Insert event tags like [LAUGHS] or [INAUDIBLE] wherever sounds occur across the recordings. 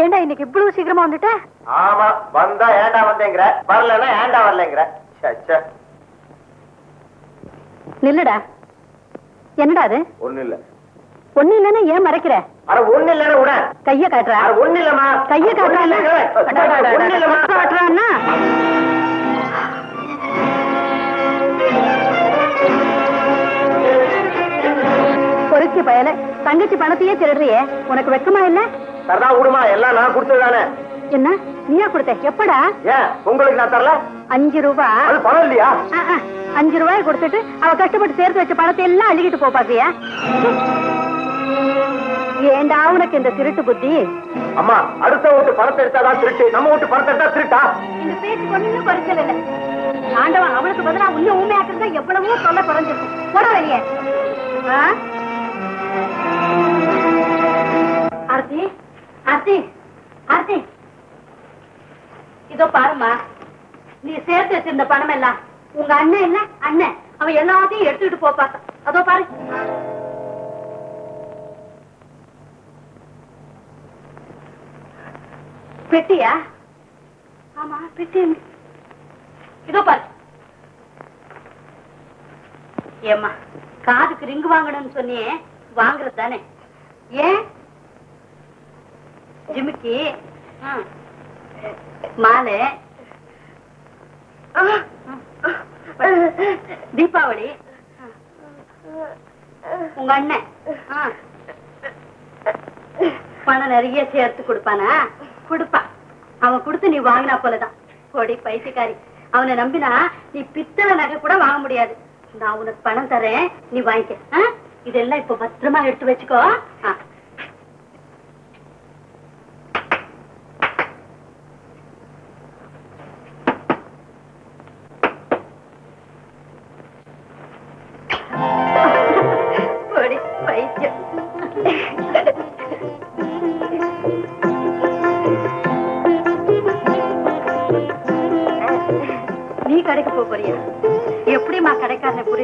ஏண்டா இன்னைக்கு இவ்வளவு சீக்கிரமா வந்துட்ட? ஆமா வந்தா ஏண்டா வந்தேங்கிற? வரலன்னா ஏண்டா வரலங்கிற. நில்லுடா. என்னடா அது? ஒண்ணு இல்ல. ஒண்ணு இல்லைன்னா ஏன் மறைக்கிற? அட ஒண்ணு இல்லன்னு விட கைய காட்டுறா. அட ஒண்ணு இல்லம்மா. கைய ஒண்ணு இல்லம்மா. காட்டுறான்னா? பொறுக்கி பயல தங்கச்சி பணத்தையே திருடுறியே. உனக்கு வெக்கமா இல்ல? சரிதான் விடுமா. எல்லாம் நான் கொடுத்ததுதானே என்ன? நீயா கொடுத்த? எப்படா? ஏன்? உங்களுக்கு நான் தரல? அஞ்சு ரூபா. அது பணம் இல்லையா? அஞ்சு ரூபாய் கொடுத்துட்டு அவ கஷ்டப்பட்டு சேர்த்து வச்ச பணத்தை எல்லாம் அள்ளிக்கிட்டு போ பாப்பியா ஏண்டா உனக்கு இந்த திருட்டு புத்தி? அம்மா அடுத்த வீட்டு பணத்தை எடுத்தாதான் திருட்டு. நம்ம வீட்டு பணத்தை எடுத்தா திருட்டா? இந்த பேச்சு ஒண்ணும் குறைச்சல் இல்ல. ஆண்டவன் அவளுக்கு பதிலா உன்ன ஊமையாக்குறதா எவ்வளவோ சொல்ல குறைஞ்சிருக்கும் போட வெளியே? ஆர்த்தி? ஆர்த்தி ஆர்த்தி இதோ பாருமா நீ சேர்த்து வச்சிருந்த பணம் எல்லாம் உங்க அண்ணன் இல்ல அண்ணன். அவன் எல்லாத்தையும் எடுத்துட்டு போ பார்த்தா அதோ பாரு. பெட்டியா? ஆமா பெட்டி இதோ பாரு. ஏம்மா காதுக்கு ரிங்கு வாங்கணும்னு சொன்னியே வாங்குறது தானே ஏன்? ஜிமிக்கி. மாலை. தீபாவளி. உங்க அண்ணன். பணம் நிறைய சேர்த்து கொடுப்பானா? கொடுப்பான் அவன் கொடுத்து நீ வாங்கினா போலதான். கொடி பைத்தியக்காரி. அவனை நம்பினா நீ பித்தளை நகை கூட வாங்க முடியாது. நான் உனக்கு பணம் தரேன் நீ வாங்கிக்க. இதெல்லாம் இப்ப பத்திரமா எடுத்து வச்சுக்கோ.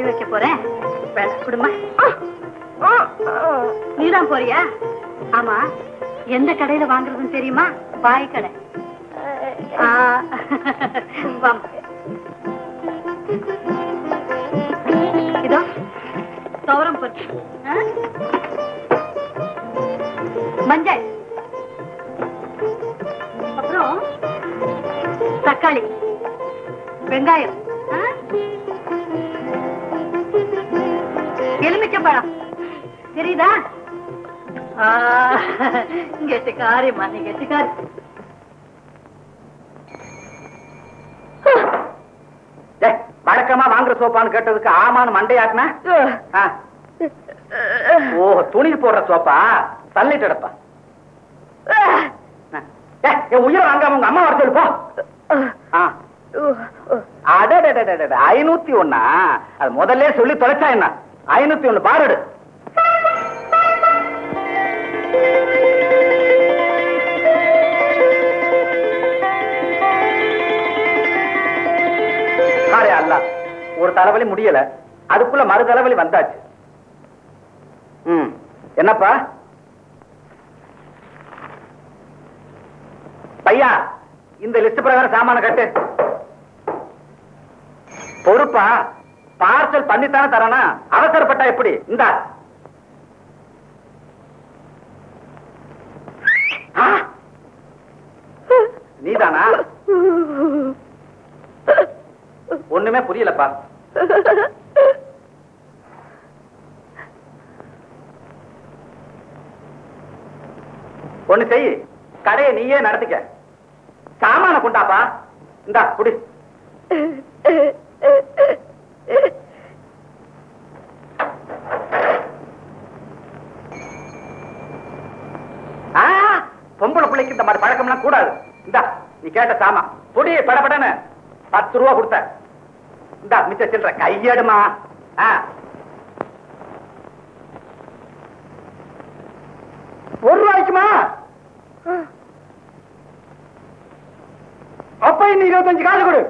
பண்ணி வைக்க போறேன். வேலை குடுமா. நீதான் போறியா? ஆமா. எந்த கடையில வாங்குறதுன்னு தெரியுமா? பாய் கடை. இதோ துவரம் பொரி. மஞ்சள். அப்புறம் தக்காளி. வெங்காயம். ஆ? தெரியுதா? கெட்டுக்காரி கெட்டிக்காரி. கெட்டுக்காரி வழக்கமா வாங்குற சோப்பான்னு கேட்டதுக்கு ஆமான்னு மண்டையாக்குனா ஓ துணி போடுற சோப்பா? தள்ளிட்டு எடுப்பா என் உயிரை வாங்காம உங்க அம்மா வர சொல்லு போ. ஆ. ஐநூத்தி ஒன்னா? அது முதல்ல சொல்லி தொலைச்சா என்ன? ஐநூத்தி ஒண்ணு பாரடு ஆரே ஒரு தலைவலி முடியல அதுக்குள்ள மறு தலைவலி வந்தாச்சு. ம் என்னப்பா? பையா இந்த லிஸ்ட் பிரகாரம் சாமான கட்டு. பொறுப்பா? பார்சல் பண்ணித்தானே தரானா? அவசரப்பட்டா எப்படி? இந்தா. நீதானா? ஒண்ணுமே புரியலப்பா. ஒண்ணு செய். கடையை நீயே நடத்திக்க. சாமான கொண்டாப்பா. இந்தா குடி ஆ, பொம்பளை பிள்ளைக்கு இந்த மாதிரி பழக்கம்லாம் கூடாது இந்தா நீ கேட்ட சாமா பொடி படபடன்னு பத்து ரூபா கொடுத்த. இந்தா மிச்ச சில்லற. கையேடுமா. ஒரு ரூபாய்க்குமா அப்ப இன்னும் இருபத்தஞ்சு காசு கொடு.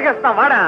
అతకేస్తాం వాడా?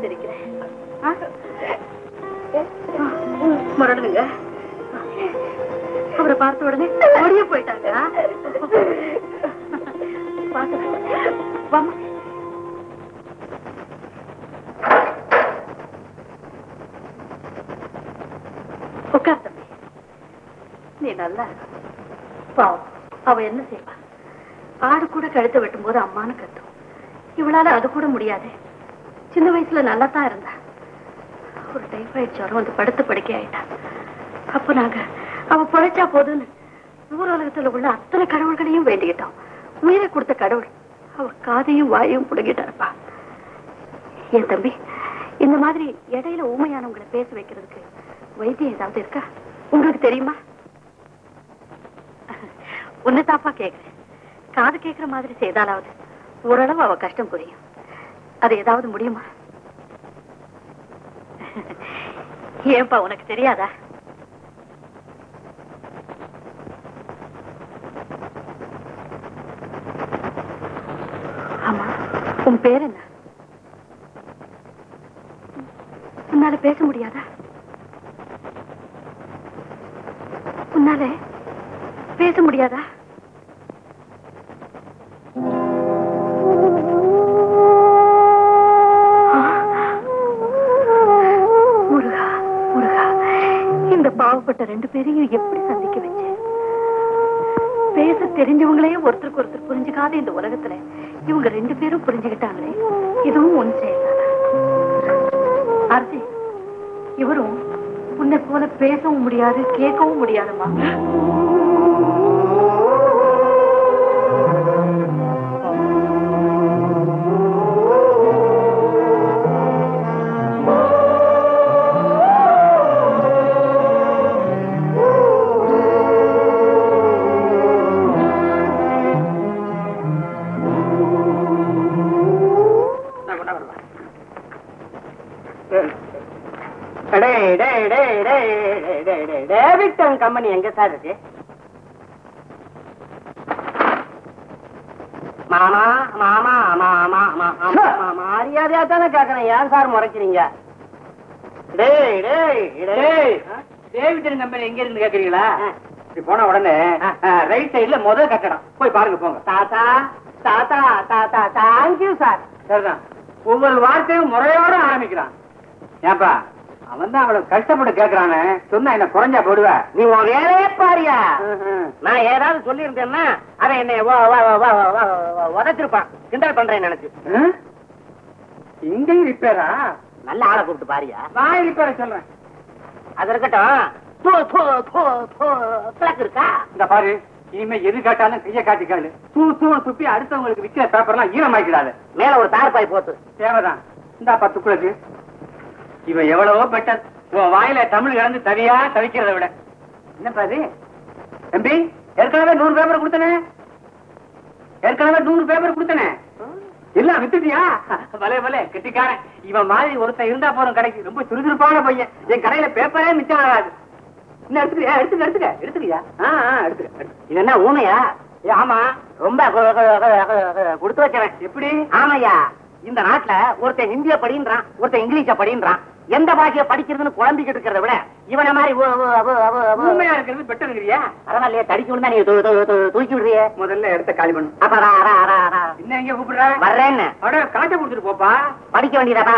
காத்திருக்கிறேன். மறடுங்க அவரை பார்த்த உடனே ஓடியே போயிட்டாங்க. பார்த்து உட்கார் தம்பி. நீ நல்லா பாவம். அவ என்ன செய்வா? ஆடு கூட கழுத்து வெட்டும் போது அம்மானு கத்தும். இவளால அது கூட முடியாது. சின்ன வயசுல நல்லா தான் இருந்தா. ஒரு டைஃபாய்டு ஜுரம் வந்து படுத்து படுக்கை ஆயிட்டா அப்ப நாங்க அவ பொழைச்சா போதுன்னு ஊர் உலகத்துல உள்ள அத்தனை கடவுள்களையும் வேண்டிக்கிட்டோம். உயிரை கொடுத்த கடவுள் அவ காதையும் வாயையும் புடுங்கிட்டாருப்பா. என் தம்பி இந்த மாதிரி இடையில ஊமையானவங்களை பேச வைக்கிறதுக்கு வைத்தியம் ஏதாவது இருக்கா? உங்களுக்கு தெரியுமா? உன்னை தாப்பா கேக்குறேன். காது கேக்குற மாதிரி செய்தாலாவது ஓரளவு அவ கஷ்டம் புரியும். அது ஏதாவது முடியுமா? ஏன்பா உனக்கு தெரியாதா? ஆமா உன் பேர் என்ன? உன்னால பேச முடியாதா? உன்னால பேச முடியாதா? ரெண்டு பேரையும் எப்படி சந்திக்க வச்சேன்? பேச தெரிஞ்சவங்களே ஒருத்தருக்கு ஒருத்தர் புரிஞ்சுக்காத இந்த உலகத்துல இவங்க ரெண்டு பேரும் புரிஞ்சுக்கிட்டாங்களே இதுவும் ஒன்று செய்யலாம் அரசி இவரும் உன்னை போல பேசவும் முடியாது கேட்கவும் முடியாதுமா டேவிட்டன் கம்பெனி எங்க சார் இருக்கு? மாமா மாமா மாமா மாமா மரியாதையா தானே கேட்கறேன் ஏன் சார் முறைக்கிறீங்க? டேவிட்டன் கம்பெனி எங்க இருந்து கேக்குறீங்களா. இப்படி போன உடனே. ரைட் சைடுல முதல் கட்டடம். போய் பாருங்க போங்க. தாத்தா தாத்தா தாத்தா தேங்க்யூ சார் சரிதான். ஒவ்வொரு வார்த்தையும் முறையோட ஆரம்பிக்கிறான். ஏன்பா? அவன் தான் அவ்வளவு கஷ்டப்பட்டு கேக்குறானே. சொன்னா என்ன குறைஞ்சா போடுவ? நீ உன் வேலையே பாரியா? நான் ஏதாவது சொல்லியிருந்தேன்னா அவன் என்னை உதைச்சிருப்பான். கிண்டல் பண்றேன்னு நினைச்சு. இங்கேயும் ரிப்பேரா? நல்ல ஆளை கூப்பிட்டு பாரியா? நான் ரிப்பேர சொல்றேன். அது இருக்கட்டும். இருக்கா? இந்த பாரு இனிமே எது கேட்டாலும் கைய காட்டிக்காது தூ தூ துப்பி அடுத்தவங்களுக்கு விக்கிற பேப்பர்லாம் ஈரமாக்கிடாது. மேல ஒரு தார் பாய் போத்து தேவைதான். இந்த பத்து குளக்கு இவன் எவ்வளவோ பெட்டர் உன் வாயில தமிழ் கலந்து தவியா தவிக்கிறத விட. என்னப்பா அது தம்பி ஏற்கனவே நூறு பேப்பர் கொடுத்தனே? ஏற்கனவே நூறு பேப்பர் கொடுத்தனே? எல்லாம் வித்துட்டியா? பலே பலே கெட்டிக்காரன். இவன் மாதிரி ஒருத்தன் இருந்தா போறோம் கடைக்கு. ரொம்ப சுறுசுறுப்பான பையன். என் கடையில பேப்பரே மிச்சம் ஆகாது. என்ன எடுத்துக்கியா எடுத்துக்க எடுத்துக்க. எடுத்துக்கியா? ஆ எடுத்துக்க இது என்ன ஊமையா? ஆமா. ரொம்ப கொடுத்து வச்சவன். எப்படி? ஆமையா? இந்த நாட்டுல ஒருத்தன் ஹிந்திய படின்றான் ஒருத்தன் இங்கிலீஷ படின்றான். எந்த பாஷைய படிக்கிறதுன்னு குழம்பிக்கிட்டு இருக்கிறத விட இவனை மாதிரி உண்மையா இருக்கிறது பெட்டருங்கிறியா? பரவாயில்லையே தடிக்க விழுந்தா நீ து- து- து- தூக்கி விடுறியே முதல்ல இடத்த காலி பண்ணு. அப்ப ரா, ரா, ரா, ரா. என்ன எங்க கூப்பிடுற? வர்றேன்னு. காட்ட கொடுத்துட்டு போப்பா. படிக்க வேண்டியதா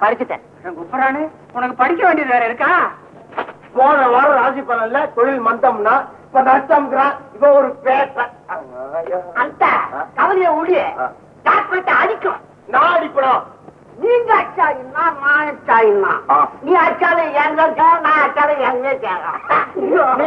படிச்சுட்டேன் கூப்பிடுறானு? உனக்கு படிக்க வேண்டியது வேற இருக்கா? போன வாரம் ராசி பலன்ல தொழில் மந்தம்னா இப்ப நஷ்டம்ங்கிறான் இவன் ஒரு அந்த கவலைய டாக்டர்கிட்ட அடிக்கும். அடிப்படும் நீங்க அச்சாயின்னா நான் அச்சாயின்னா. நீ அச்சாலும் எங்க நான் அச்சாலும் எங்க நீ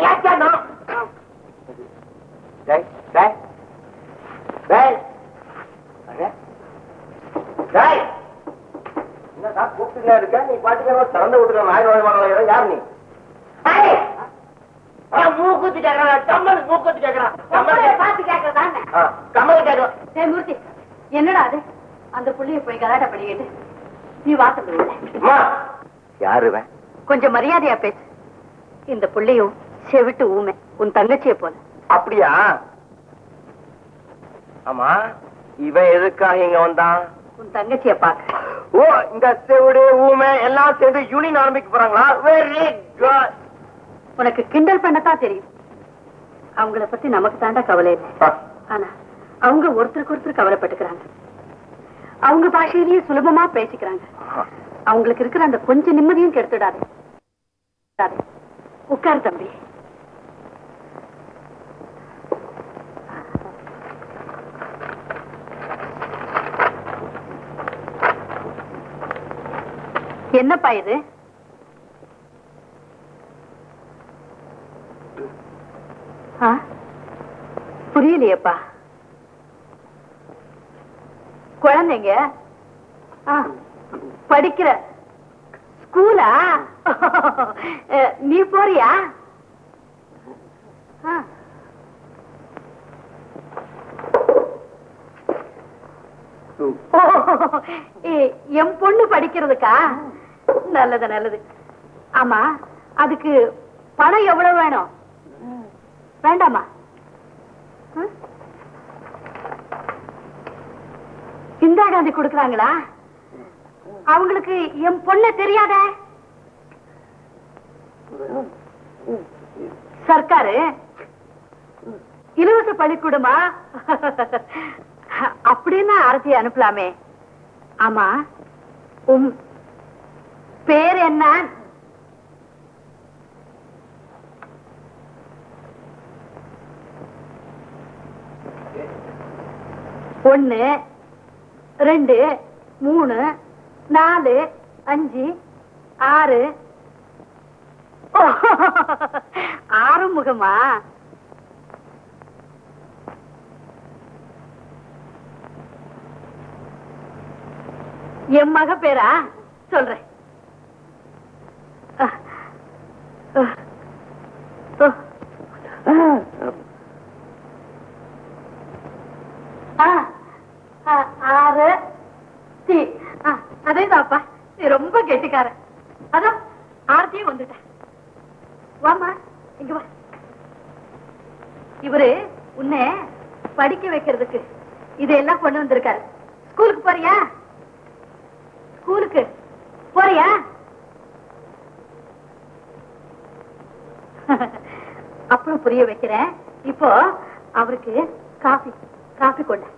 என்னடா கூப்பிட்டுனே இருக்க? நீ பாட்டுக்கு திறந்து விட்டுருக்க நாய் நோய் யார் நீ? மூக்குத்தி கேக்குறான் கம்மல் மூக்குத்தி கேக்குறான் கம்மல். பார்த்து கேட்கறதானே கம்மல் கேக்குறான் ஏய் மூர்த்தி என்னடா அது? அந்த புள்ளைய போய் கலாட்டா பண்ணிக்கிட்டு நீ வாசல் உள்ள அம்மா. யாரு இவன்? கொஞ்சம் மரியாதையா பேசு. இந்த புள்ளையும் செவிட்டு ஊமை. உன் தங்கச்சியை போல. அப்படியா? ஆமா இவன் எதுக்காக இங்க வந்தான்? உன் தங்கச்சியை பார்க்க ஓ இந்த செவிடு ஊமை எல்லாம் சேர்ந்து யூனியன் ஆரம்பிக்க போறாங்களா? வெரி குட் உனக்கு கிண்டல் பண்ணத்தான் தெரியும். அவங்கள பத்தி நமக்கு தாண்டா கவலை இல்லை. ஆனா அவங்க ஒருத்தருக்கு ஒருத்தர் கவலைப்பட்டுக்கிறாங்க. அவங்க பாஷையிலேயே சுலபமா பேசிக்கிறாங்க. அவங்களுக்கு இருக்கிற அந்த கொஞ்சம் நிம்மதியும் கெடுத்துடாது. உட்கார் தம்பி. என்னப்பா இது? புரியலையேப்பா. குழந்தைங்க படிக்கிற ஸ்கூலா? [LAUGHS] நீ போறியா? என் பொண்ணு படிக்கிறதுக்கா? நல்லது நல்லது. ஆமா அதுக்கு பணம் எவ்வளவு வேணும்? வேண்டாமா ம்? இந்திரா காந்தி கொடுக்கறாங்களா? அவங்களுக்கு என் பொண்ணு தெரியாத? சர்க்காரு இலவச பள்ளிக்கூடமா? அப்படின்னு அரசியை அனுப்பலாமே. ஆமா உம் பேர் என்ன? ஒண்ணு ரெண்டு மூணு நாலு அஞ்சு ஆறு. ஆறுமுகமா? ஆறு முகமா என் மக பேரா சொல்றேன் அஹ், அஹ், அஹ். ஆ, ஆ, ஆறு சி ஆ, அதேதான்ப்பா நீ ரொம்ப கெட்டிக்காரன் அதான் ஆர்த்தியும் வந்துட்ட வாமா இங்க வா இவரு உன்னை படிக்க வைக்கிறதுக்கு இதெல்லாம் கொண்டு வந்திருக்காரு. ஸ்கூலுக்கு போறியா? ஸ்கூலுக்கு போறியா? [LAUGHS] அப்புறம் புரிய வைக்கிறேன். இப்போ அவருக்கு காஃபி காஃபி கொண்டேன்